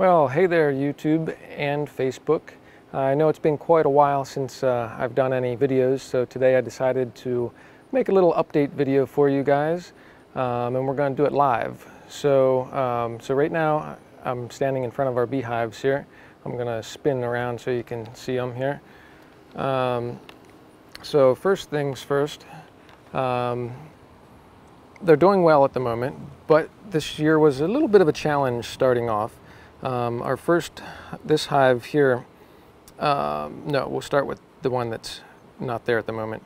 Well, hey there, YouTube and Facebook. Uh, I know it's been quite a while since uh, I've done any videos, so today I decided to make a little update video for you guys, um, and we're going to do it live. So, um, so right now I'm standing in front of our beehives here. I'm going to spin around so you can see them here. Um, so first things first, um, they're doing well at the moment, but this year was a little bit of a challenge starting off. Um, our first, this hive here, um, no, we'll start with the one that's not there at the moment.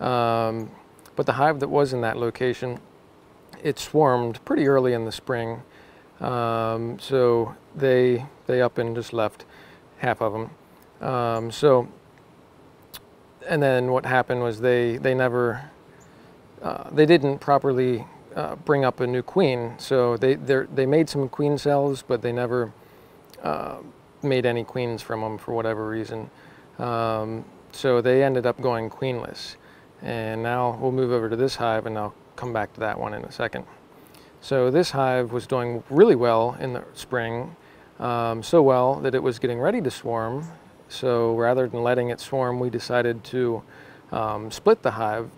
Um, but the hive that was in that location, it swarmed pretty early in the spring. Um, so they, they up and just left half of them. Um, so, and then what happened was they, they never, uh, they didn't properly uh, bring up a new queen. So they they made some queen cells, but they never uh, made any queens from them for whatever reason. Um, so they ended up going queenless. And now we'll move over to this hive and I'll come back to that one in a second. So this hive was doing really well in the spring, um, so well that it was getting ready to swarm. So rather than letting it swarm, we decided to um, split the hive.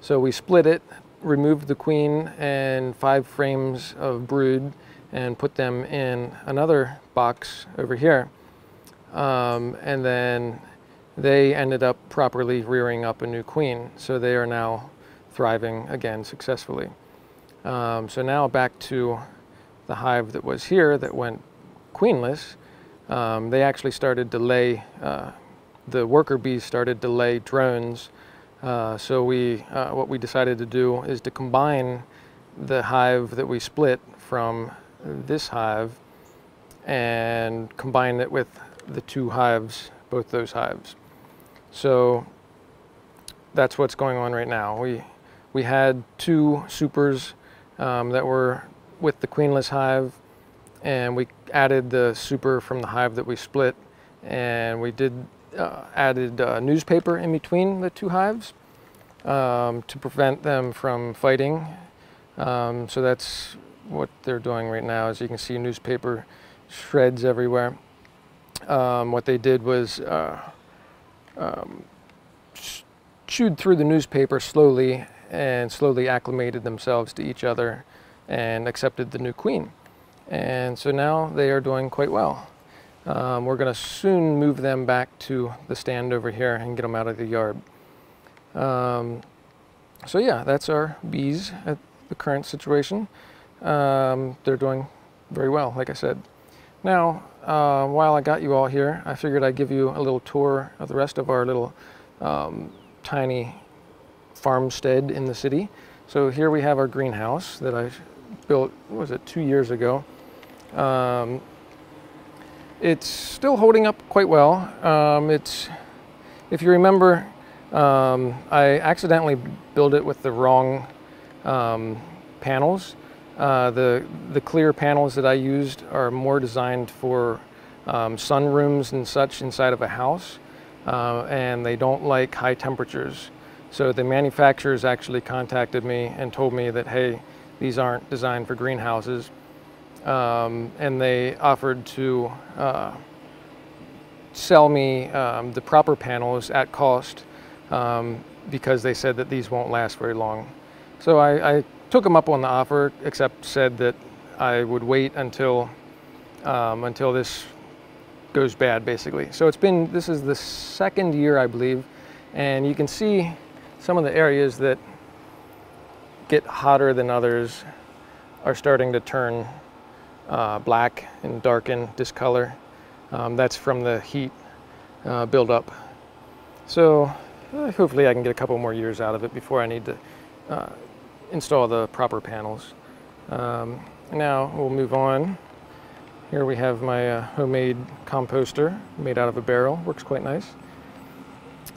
So we split it removed the queen and five frames of brood and put them in another box over here. Um, and then they ended up properly rearing up a new queen. So they are now thriving again successfully. Um, so now back to the hive that was here that went queenless. Um, they actually started to lay, uh, the worker bees started to lay drones uh, so we, uh, what we decided to do is to combine the hive that we split from this hive and combine it with the two hives, both those hives. So that's what's going on right now. We, we had two supers um, that were with the queenless hive and we added the super from the hive that we split and we did uh, added uh, newspaper in between the two hives um, to prevent them from fighting. Um, so that's what they're doing right now. As you can see, newspaper shreds everywhere. Um, what they did was uh, um, chewed through the newspaper slowly and slowly acclimated themselves to each other and accepted the new queen. And so now they are doing quite well. Um, we're going to soon move them back to the stand over here and get them out of the yard. Um, so yeah, that's our bees at the current situation. Um, they're doing very well, like I said. Now, uh, while I got you all here, I figured I'd give you a little tour of the rest of our little um, tiny farmstead in the city. So here we have our greenhouse that I built, was it, two years ago. It's still holding up quite well. Um, it's, if you remember, um, I accidentally built it with the wrong um, panels. Uh, the, the clear panels that I used are more designed for um, sunrooms and such inside of a house, uh, and they don't like high temperatures. So the manufacturers actually contacted me and told me that, hey, these aren't designed for greenhouses um, and they offered to uh, sell me um, the proper panels at cost um, because they said that these won't last very long. So I, I, took them up on the offer, except said that I would wait until um, until this goes bad, basically. So it's been this is the second year, I believe, and you can see some of the areas that get hotter than others are starting to turn uh, black and darken, discolor. Um, that's from the heat uh, buildup. So uh, hopefully I can get a couple more years out of it before I need to uh, install the proper panels. Um, now we'll move on. Here we have my uh, homemade composter made out of a barrel, works quite nice.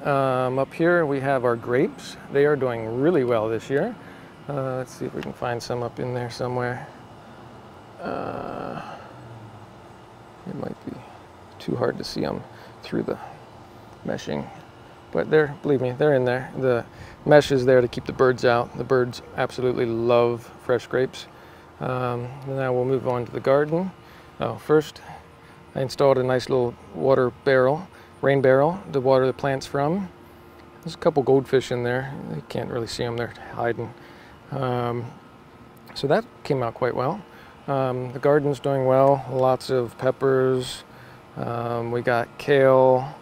Um, up here we have our grapes. They are doing really well this year. Uh, let's see if we can find some up in there somewhere. Uh, it might be too hard to see them through the meshing. But they're, believe me, they're in there. The mesh is there to keep the birds out. The birds absolutely love fresh grapes. Um, now we'll move on to the garden. Oh, first, I installed a nice little water barrel, rain barrel to water the plants from. There's a couple goldfish in there. You can't really see them, they're hiding. Um, so that came out quite well. Um, the garden's doing well, lots of peppers. Um, we got kale,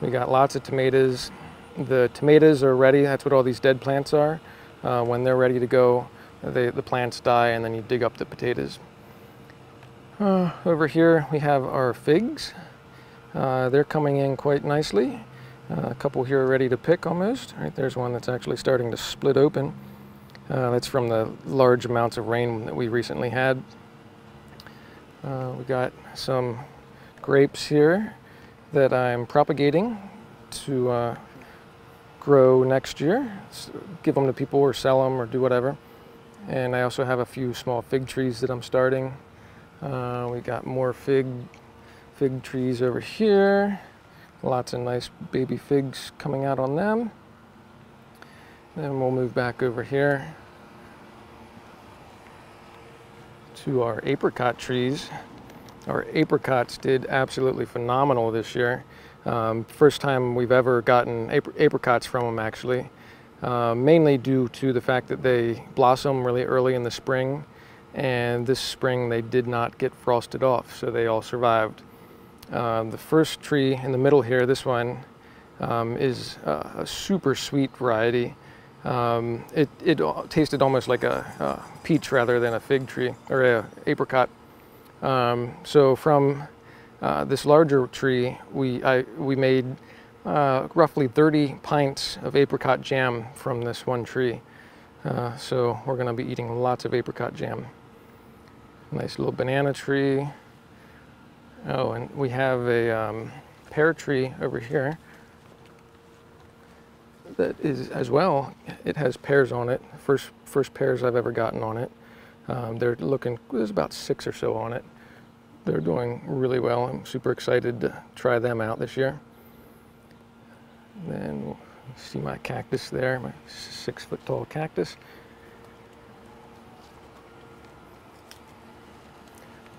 we got lots of tomatoes. The tomatoes are ready, that's what all these dead plants are. Uh, when they're ready to go, they, the plants die and then you dig up the potatoes. Uh, over here we have our figs. Uh, they're coming in quite nicely. Uh, a couple here are ready to pick almost. Right there's one that's actually starting to split open. Uh, that's from the large amounts of rain that we recently had. Uh, we got some grapes here that I'm propagating to uh, grow next year. So give them to people or sell them or do whatever. And I also have a few small fig trees that I'm starting. Uh, we got more fig, fig trees over here. Lots of nice baby figs coming out on them. Then we'll move back over here to our apricot trees. Our apricots did absolutely phenomenal this year. Um, first time we've ever gotten apricots from them actually. Uh, mainly due to the fact that they blossom really early in the spring and this spring they did not get frosted off so they all survived. Um, the first tree in the middle here, this one, um, is a, a, super sweet variety. Um, it, it tasted almost like a, a, peach rather than a fig tree or a apricot. Um, so from uh, this larger tree, we, I, we made uh, roughly 30 pints of apricot jam from this one tree. Uh, so we're going to be eating lots of apricot jam. Nice little banana tree. Oh, and we have a um, pear tree over here that is as well. It has pears on it. First, first pears I've ever gotten on it. Um, they're looking. There's about six or so on it. They're doing really well. I'm super excited to try them out this year. Then we'll see my cactus there, my six foot tall cactus.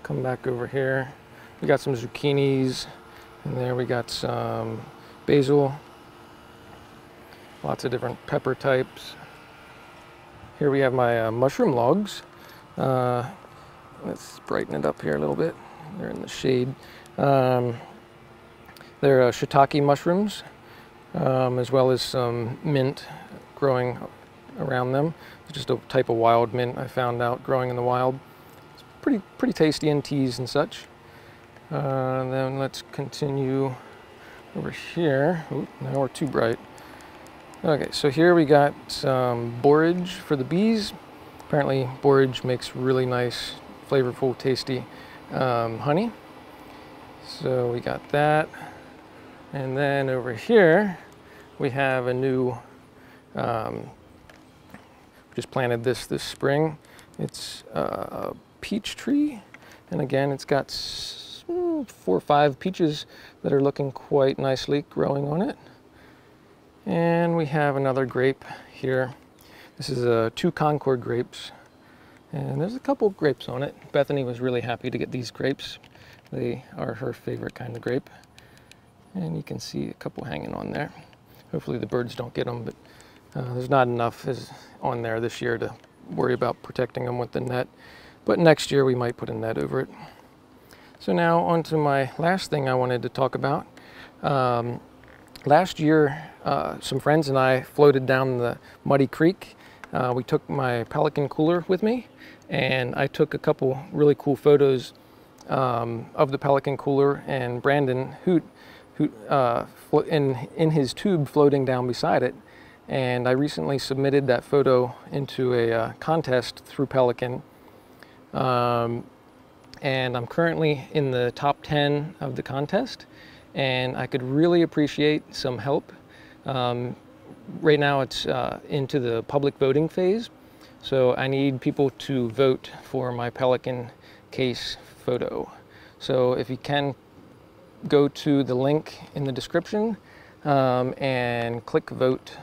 Come back over here. We got some zucchinis, and there we got some basil. Lots of different pepper types. Here we have my uh, mushroom logs. Uh, let's brighten it up here a little bit. They're in the shade. Um, they're uh, shiitake mushrooms, um, as well as some mint growing around them. It's just a type of wild mint I found out growing in the wild. It's pretty, pretty tasty in teas and such. Uh, then let's continue over here. Ooh, now we're too bright. Okay, so here we got some borage for the bees. Apparently borage makes really nice, flavorful, tasty um, honey. So we got that. And then over here, we have a new, um, just planted this this spring. It's a peach tree. And again, it's got four or five peaches that are looking quite nicely growing on it. And we have another grape here. This is uh, two Concord grapes. And there's a couple grapes on it. Bethany was really happy to get these grapes. They are her favorite kind of grape. And you can see a couple hanging on there. Hopefully the birds don't get them, but uh, there's not enough on there this year to worry about protecting them with the net. But next year we might put a net over it. So now on to my last thing I wanted to talk about. Um, last year, uh, some friends and I floated down the Muddy Creek. Uh, we took my Pelican cooler with me and I took a couple really cool photos um, of the Pelican cooler and Brandon Hoot, Hoot uh, in, in his tube floating down beside it. And I recently submitted that photo into a uh, contest through Pelican. Um, and I'm currently in the top 10 of the contest and I could really appreciate some help. Um, right now it's uh, into the public voting phase so I need people to vote for my Pelican case photo. So if you can go to the link in the description um, and click vote.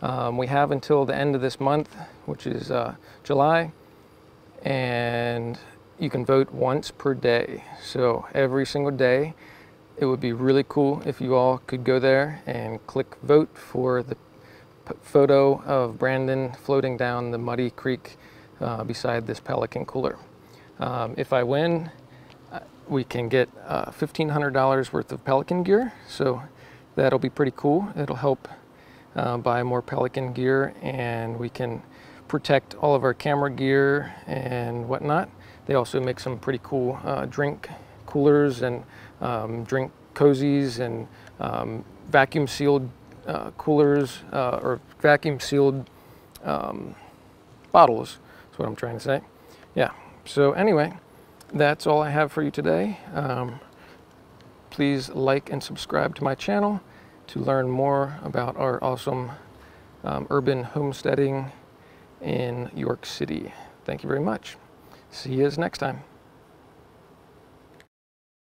Um, we have until the end of this month, which is uh, July, and you can vote once per day. So every single day, it would be really cool if you all could go there and click vote for the photo of Brandon floating down the muddy creek uh, beside this Pelican cooler. Um, if I win, uh, we can get uh, $1,500 worth of Pelican gear. So that'll be pretty cool. It'll help uh, buy more Pelican gear and we can protect all of our camera gear and whatnot. They also make some pretty cool uh, drink coolers and um, drink cozies and um, vacuum sealed uh, coolers uh, or vacuum sealed um, bottles is what I'm trying to say. Yeah, so anyway, that's all I have for you today. Um, please like and subscribe to my channel to learn more about our awesome um, urban homesteading in York City. Thank you very much. See you guys next time.